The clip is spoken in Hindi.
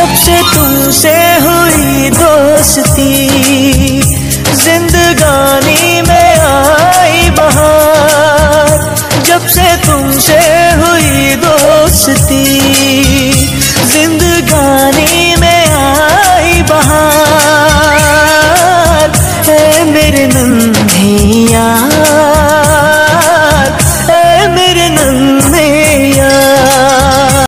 जब से तुमसे हुई दोस्ती जिंदगानी में आई बहार। जब से तुमसे हुई दोस्ती